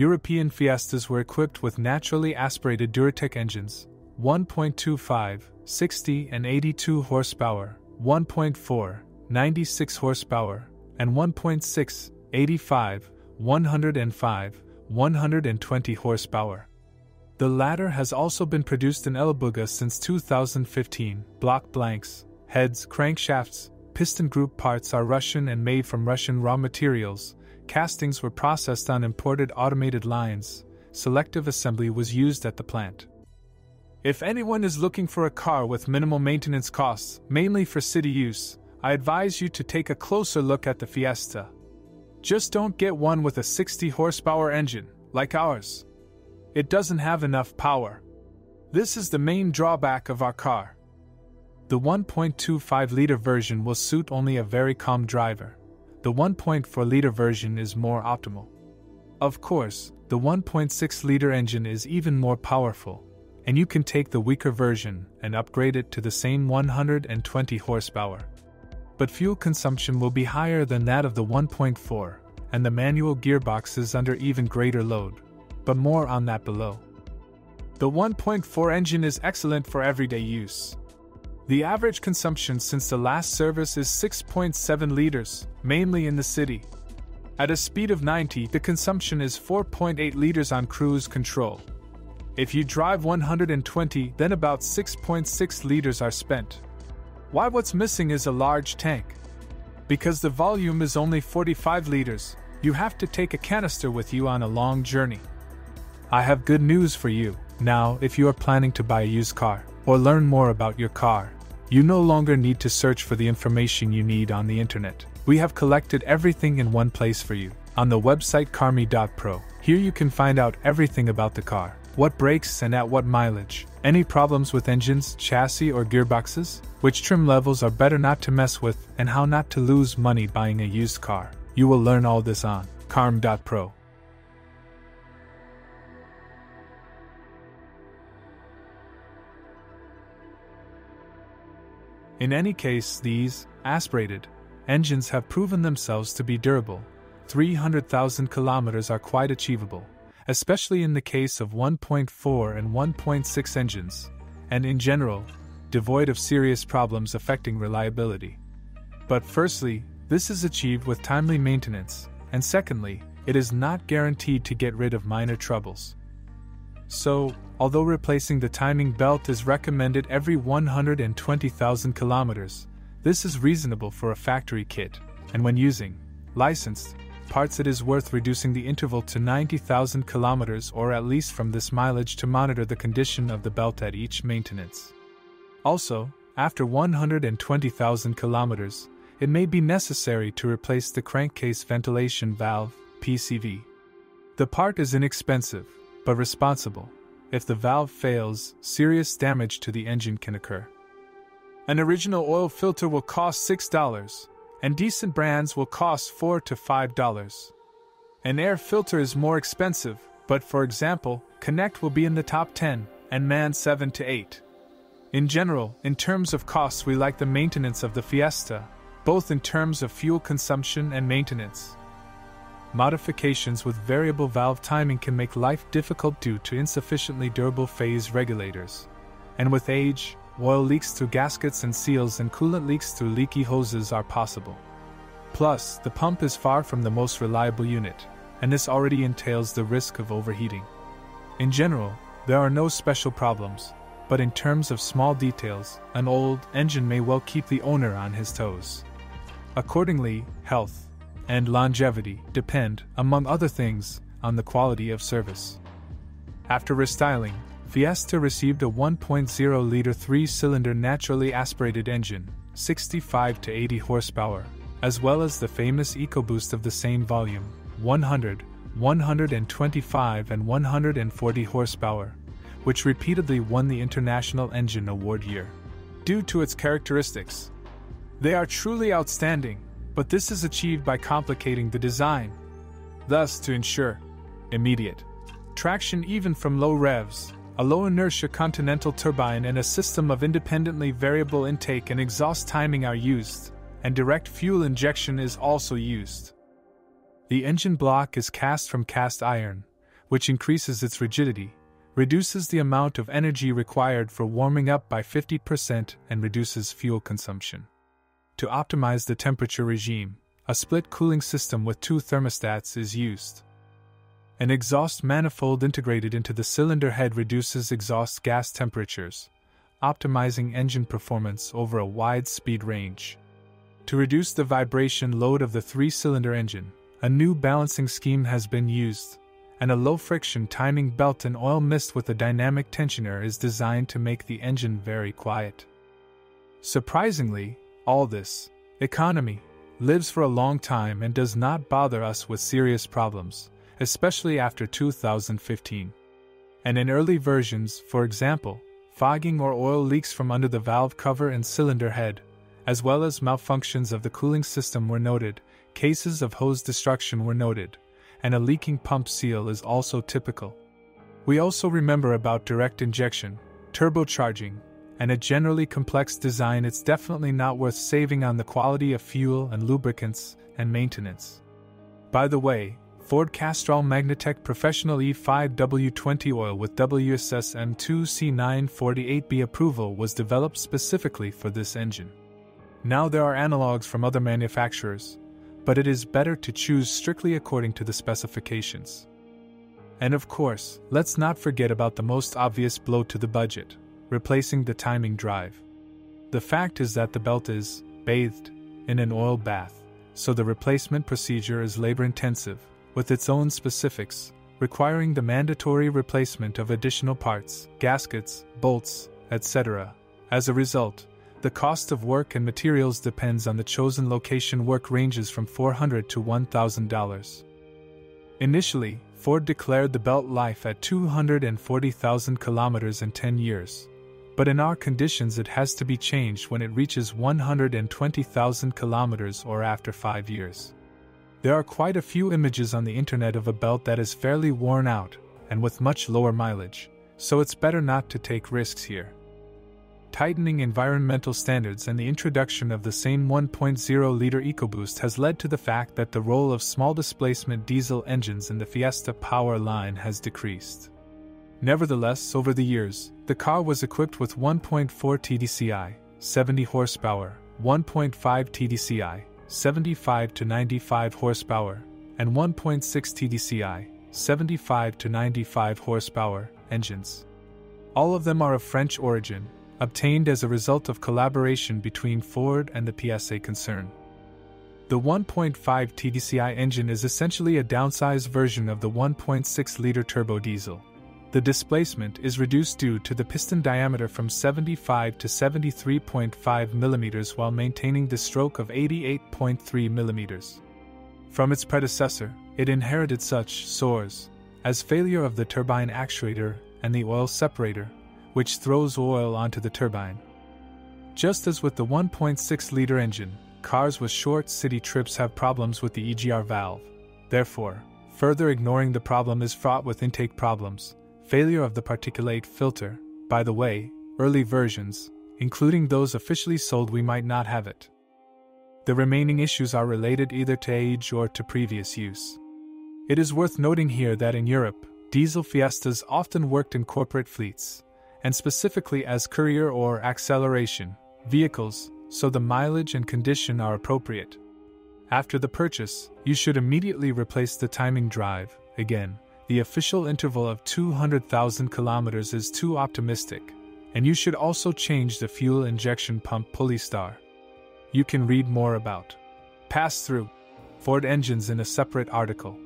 European Fiestas were equipped with naturally aspirated Duratec engines 1.25, 60 and 82 horsepower, 1.4, 96 horsepower, and 1.6, 85, 105, 120 horsepower. The latter has also been produced in Elabuga since 2015. Block blanks, heads, crankshafts, piston group parts are Russian and made from Russian raw materials. Castings were processed on imported automated lines. Selective assembly was used at the plant. If anyone is looking for a car with minimal maintenance costs, mainly for city use, I advise you to take a closer look at the Fiesta. Just don't get one with a 60 horsepower engine, like ours. It doesn't have enough power. This is the main drawback of our car. The 1.25 liter version will suit only a very calm driver. The 1.4 liter version is more optimal. Of course, the 1.6 liter engine is even more powerful, and you can take the weaker version and upgrade it to the same 120 horsepower. But fuel consumption will be higher than that of the 1.4, and the manual gearbox is under even greater load but more on that below. The 1.4 engine is excellent for everyday use. The average consumption since the last service is 6.7 liters, mainly in the city. At a speed of 90, the consumption is 4.8 liters on cruise control. If you drive 120, then about 6.6 liters are spent. Why what's missing is a large tank. Because the volume is only 45 liters, you have to take a canister with you on a long journey. I have good news for you. Now, if you are planning to buy a used car, or learn more about your car, you no longer need to search for the information you need on the internet. We have collected everything in one place for you on the website carmi.pro. Here you can find out everything about the car what breaks and at what mileage, any problems with engines, chassis, or gearboxes, which trim levels are better not to mess with, and how not to lose money buying a used car. You will learn all this on carm.pro. In any case, these, aspirated, engines have proven themselves to be durable. 300,000 kilometers are quite achievable, especially in the case of 1.4 and 1.6 engines, and in general, devoid of serious problems affecting reliability. But firstly, this is achieved with timely maintenance, and secondly, it is not guaranteed to get rid of minor troubles. So, although replacing the timing belt is recommended every 120,000 kilometers, this is reasonable for a factory kit, and when using licensed parts, it is worth reducing the interval to 90,000 kilometers or at least from this mileage to monitor the condition of the belt at each maintenance. Also, after 120,000 kilometers, it may be necessary to replace the crankcase ventilation valve, PCV. The part is inexpensive but responsible. If the valve fails, serious damage to the engine can occur. An original oil filter will cost $6, and decent brands will cost 4 to $5. An air filter is more expensive, but for example, Knecht will be in the top 10, and MAN 7 to 8. In general, in terms of costs, we like the maintenance of the Fiesta, both in terms of fuel consumption and maintenance. Modifications with variable valve timing can make life difficult due to insufficiently durable phase regulators. And with age, oil leaks through gaskets and seals and coolant leaks through leaky hoses are possible. Plus, the pump is far from the most reliable unit, and this already entails the risk of overheating. In general, there are no special problems, but in terms of small details, an old engine may well keep the owner on his toes. Accordingly, health, and longevity depend, among other things, on the quality of service. After restyling, Fiesta received a 1.0 liter three cylinder naturally aspirated engine, 65 to 80 horsepower, as well as the famous EcoBoost of the same volume, 100, 125, and 140 horsepower, which repeatedly won the International Engine Award year. Due to its characteristics, they are truly outstanding but this is achieved by complicating the design, thus, to ensure immediate traction even from low revs. A low inertia continental turbine and a system of independently variable intake and exhaust timing are used, and direct fuel injection is also used. The engine block is cast from cast iron, which increases its rigidity, reduces the amount of energy required for warming up by 50%, and reduces fuel consumption. To optimize the temperature regime, a split cooling system with two thermostats is used. An exhaust manifold integrated into the cylinder head reduces exhaust gas temperatures, optimizing engine performance over a wide speed range. To reduce the vibration load of the three cylinder engine, a new balancing scheme has been used, and a low friction timing belt and oil mist with a dynamic tensioner is designed to make the engine very quiet. Surprisingly, all this economy lives for a long time and does not bother us with serious problems, especially after 2015. And in early versions, for example, fogging or oil leaks from under the valve cover and cylinder head, as well as malfunctions of the cooling system were noted, cases of hose destruction were noted, and a leaking pump seal is also typical. We also remember about direct injection, turbocharging, and a generally complex design, it's definitely not worth saving on the quality of fuel and lubricants and maintenance. By the way, Ford Castrol Magnatec Professional E5W20 oil with WSS M2C948B approval was developed specifically for this engine. Now there are analogs from other manufacturers, but it is better to choose strictly according to the specifications. And of course, let's not forget about the most obvious blow to the budget replacing the timing drive. The fact is that the belt is bathed in an oil bath, so the replacement procedure is labor intensive with its own specifics, requiring the mandatory replacement of additional parts, gaskets, bolts, etc. As a result, the cost of work and materials depends on the chosen location. Work ranges from 400 to $1,000. Initially, Ford declared the belt life at 240,000 kilometers in 10 years. But in our conditions, it has to be changed when it reaches 120,000 kilometers or after 5 years. There are quite a few images on the internet of a belt that is fairly worn out and with much lower mileage, so it's better not to take risks here. Tightening environmental standards and the introduction of the same 1.0 liter EcoBoost has led to the fact that the role of small displacement diesel engines in the Fiesta power line has decreased. Nevertheless, over the years, the car was equipped with 1.4 TDCI, 70 horsepower, 1.5 TDCI, 75 to 95 horsepower, and 1.6 TDCI, 75 to 95 horsepower, engines. All of them are of French origin, obtained as a result of collaboration between Ford and the PSA concern. The 1.5 TDCI engine is essentially a downsized version of the 1.6 liter turbo diesel. The displacement is reduced due to the piston diameter from 75 to 73.5 mm while maintaining the stroke of 88.3 mm. From its predecessor, it inherited such sores as failure of the turbine actuator and the oil separator, which throws oil onto the turbine. Just as with the 1.6 liter engine, cars with short city trips have problems with the EGR valve. Therefore, further ignoring the problem is fraught with intake problems, Failure of the particulate filter, by the way, early versions, including those officially sold, we might not have it. The remaining issues are related either to age or to previous use. It is worth noting here that in Europe, diesel Fiestas often worked in corporate fleets, and specifically as courier or acceleration vehicles, so the mileage and condition are appropriate. After the purchase, you should immediately replace the timing drive, again, the official interval of 200,000 kilometers is too optimistic, and you should also change the fuel injection pump pulley star. You can read more about pass through Ford engines in a separate article.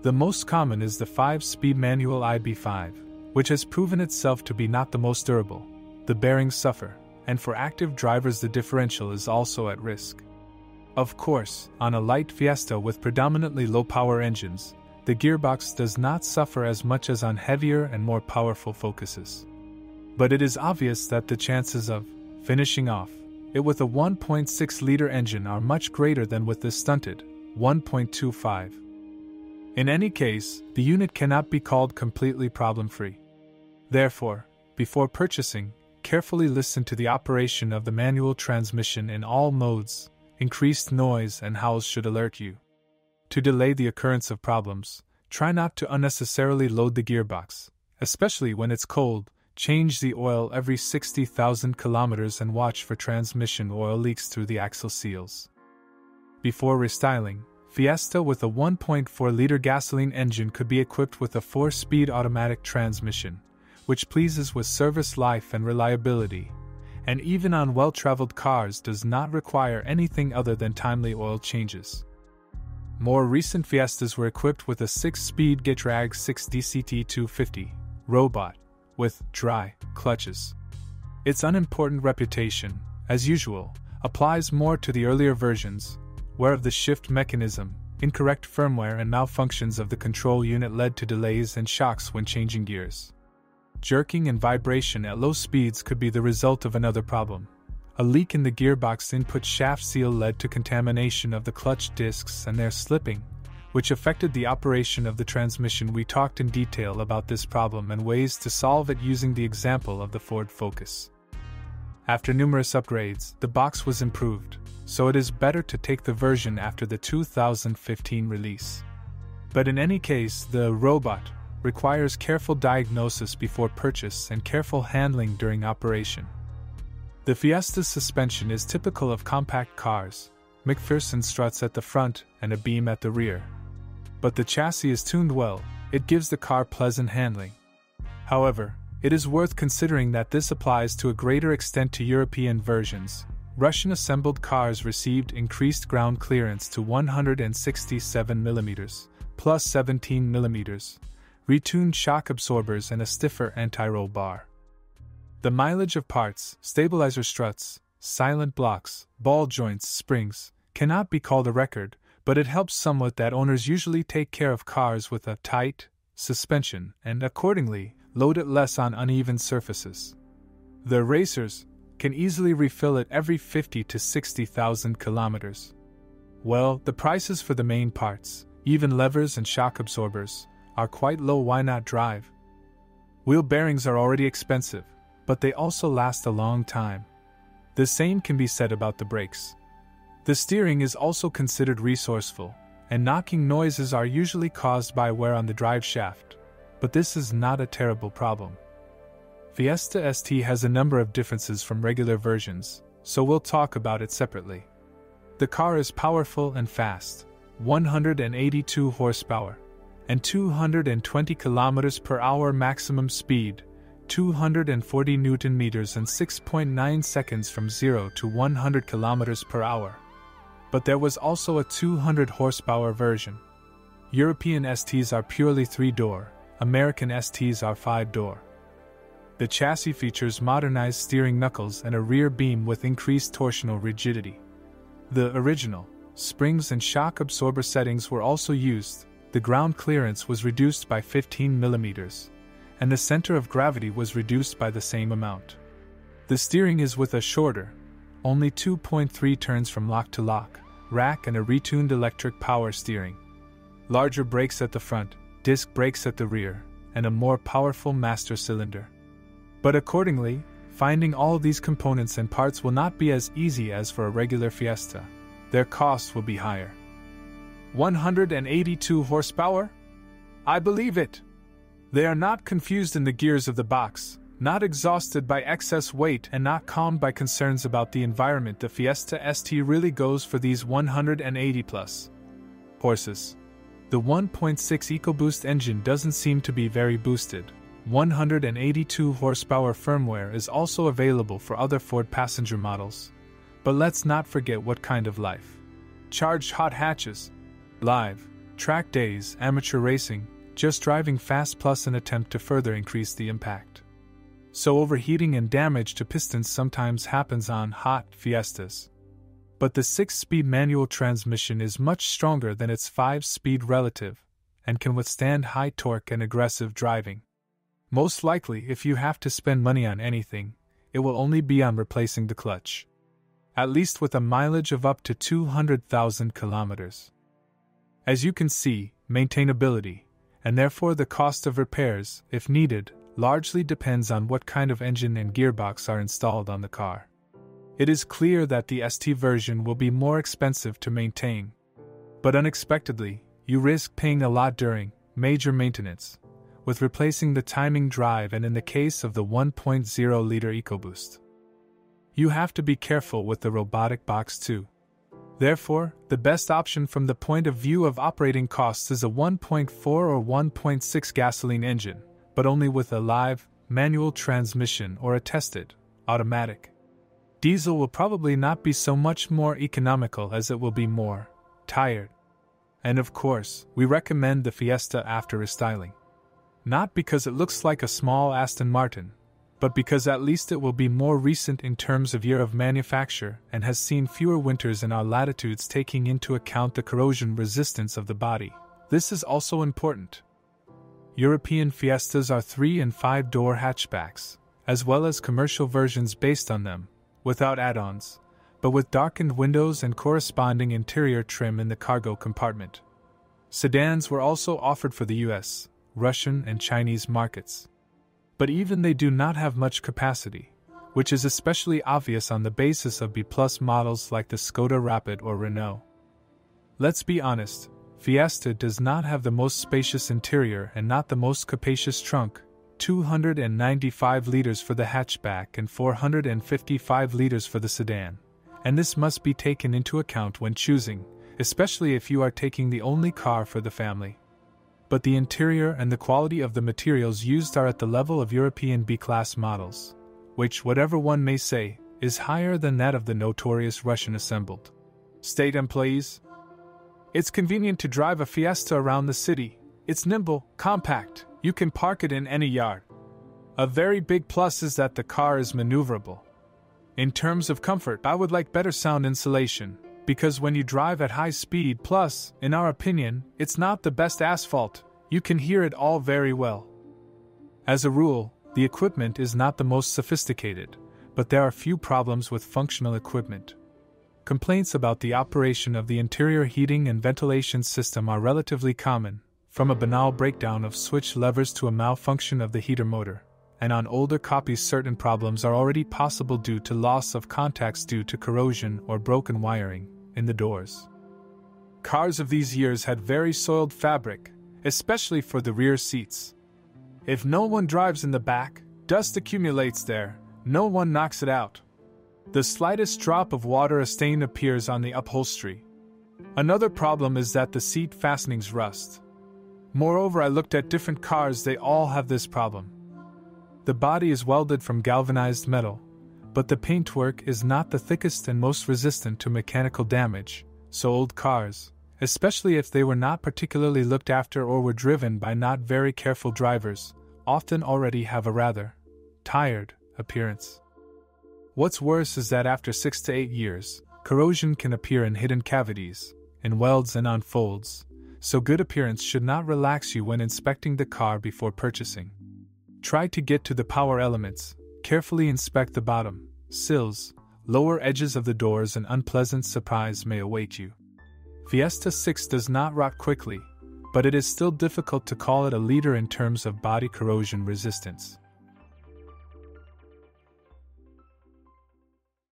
The most common is the 5 speed manual IB5, which has proven itself to be not the most durable. The bearings suffer, and for active drivers, the differential is also at risk. Of course, on a light Fiesta with predominantly low power engines, the gearbox does not suffer as much as on heavier and more powerful focuses. But it is obvious that the chances of finishing off it with a 1.6 liter engine are much greater than with the stunted 1.25. In any case, the unit cannot be called completely problem free. Therefore, before purchasing, carefully listen to the operation of the manual transmission in all modes. Increased noise and howls should alert you. To delay the occurrence of problems, try not to unnecessarily load the gearbox, especially when it's cold. Change the oil every 60,000 kilometers and watch for transmission oil leaks through the axle seals. Before restyling, Fiesta with a 1.4 liter gasoline engine could be equipped with a 4 speed automatic transmission, which pleases with service life and reliability, and even on well traveled cars does not require anything other than timely oil changes. More recent Fiestas were equipped with a 6 speed Getrag 6 DCT 250 robot with dry clutches. Its unimportant reputation, as usual, applies more to the earlier versions, where of the shift mechanism, incorrect firmware, and malfunctions of the control unit led to delays and shocks when changing gears. Jerking and vibration at low speeds could be the result of another problem. A leak in the gearbox input shaft seal led to contamination of the clutch discs and their slipping, which affected the operation of the transmission. We talked in detail about this problem and ways to solve it using the example of the Ford Focus. After numerous upgrades, the box was improved, so it is better to take the version after the 2015 release. But in any case, the robot requires careful diagnosis before purchase and careful handling during operation. The Fiesta's suspension is typical of compact cars, McPherson struts at the front and a beam at the rear. But the chassis is tuned well, it gives the car pleasant handling. However, it is worth considering that this applies to a greater extent to European versions, Russian assembled cars received increased ground clearance to 167 mm, plus 17 mm, retuned shock absorbers, and a stiffer anti roll bar. The mileage of parts, stabilizer struts, silent blocks, ball joints, springs, cannot be called a record, but it helps somewhat that owners usually take care of cars with a tight suspension and, accordingly, load it less on uneven surfaces. The racers, can easily refill it every 50 to 60,000 kilometers. Well, the prices for the main parts, even levers and shock absorbers, are quite low. Why not drive? Wheel bearings are already expensive, but they also last a long time. The same can be said about the brakes. The steering is also considered resourceful, and knocking noises are usually caused by wear on the drive shaft, but this is not a terrible problem. Fiesta ST has a number of differences from regular versions, so we'll talk about it separately. The car is powerful and fast 182 horsepower and 220 km per hour maximum speed, 240 newton meters and 6.9 seconds from 0 to 100 kilometers per hour. But there was also a 200 horsepower version. European STs are purely 3 door, American STs are 5 door. The chassis features modernized steering knuckles and a rear beam with increased torsional rigidity. The original springs and shock absorber settings were also used. The ground clearance was reduced by 15 millimeters, and the center of gravity was reduced by the same amount. The steering is with a shorter, only 2.3 turns from lock to lock, rack and a retuned electric power steering. Larger brakes at the front, disc brakes at the rear, and a more powerful master cylinder. But accordingly, finding all these components and parts will not be as easy as for a regular Fiesta. Their costs will be higher. 182 horsepower? I believe it. They are not confused in the gears of the box, not exhausted by excess weight, and not calmed by concerns about the environment. The Fiesta ST really goes for these 180 plus horses. The 1.6 EcoBoost engine doesn't seem to be very boosted, 182 horsepower firmware is also available for other Ford passenger models. But let's not forget what kind of life. Charged hot hatches, live, track days, amateur racing, just driving fast plus an attempt to further increase the impact. So overheating and damage to pistons sometimes happens on hot Fiestas. But the 6 speed manual transmission is much stronger than its 5 speed relative and can withstand high torque and aggressive driving. Most likely, if you have to spend money on anything, it will only be on replacing the clutch. At least with a mileage of up to 200,000 kilometers. As you can see, maintainability, and therefore the cost of repairs, if needed, largely depends on what kind of engine and gearbox are installed on the car. It is clear that the ST version will be more expensive to maintain. But unexpectedly, you risk paying a lot during major maintenance, with replacing the timing drive and in the case of the 1.0 liter EcoBoost. You have to be careful with the robotic box too. Therefore, the best option from the point of view of operating costs is a 1.4 or 1.6 gasoline engine, but only with a live, manual transmission or a tested, automatic. Diesel will probably not be so much more economical as it will be more tired. And of course, we recommend the Fiesta after restyling. Not because it looks like a small Aston Martin, but because at least it will be more recent in terms of year of manufacture and has seen fewer winters in our latitudes taking into account the corrosion resistance of the body. This is also important. European Fiestas are 3 and 5 door hatchbacks, as well as commercial versions based on them, without add ons, but with darkened windows and corresponding interior trim in the cargo compartment. Sedans were also offered for the US, Russian, and Chinese markets but even they do not have much capacity, which is especially obvious on the basis of B Plus models like the Skoda Rapid or Renault. Let's be honest, Fiesta does not have the most spacious interior and not the most capacious trunk, 295 liters for the hatchback and 455 liters for the sedan. And this must be taken into account when choosing, especially if you are taking the only car for the family but the interior and the quality of the materials used are at the level of European B class models, which, whatever one may say, is higher than that of the notorious Russian assembled. State employees? It's convenient to drive a Fiesta around the city. It's nimble, compact, you can park it in any yard. A very big plus is that the car is maneuverable. In terms of comfort, I would like better sound insulation, because when you drive at high speed, plus, in our opinion, it's not the best asphalt, you can hear it all very well. As a rule, the equipment is not the most sophisticated, but there are few problems with functional equipment. Complaints about the operation of the interior heating and ventilation system are relatively common, from a banal breakdown of switch levers to a malfunction of the heater motor and on older copies, certain problems are already possible due to loss of contacts due to corrosion or broken wiring in the doors. Cars of these years had very soiled fabric, especially for the rear seats. If no one drives in the back, dust accumulates there, no one knocks it out. The slightest drop of water a stain appears on the upholstery. Another problem is that the seat fastenings rust. Moreover, I looked at different cars, they all have this problem. The body is welded from galvanized metal, but the paintwork is not the thickest and most resistant to mechanical damage, so old cars, especially if they were not particularly looked after or were driven by not very careful drivers, often already have a rather tired appearance. What's worse is that after six to eight years, corrosion can appear in hidden cavities, in welds and on folds, so good appearance should not relax you when inspecting the car before purchasing. Try to get to the power elements, Carefully inspect the bottom, sills, lower edges of the doors, an unpleasant surprise may await you. Fiesta 6 does not rot quickly, but it is still difficult to call it a leader in terms of body corrosion resistance.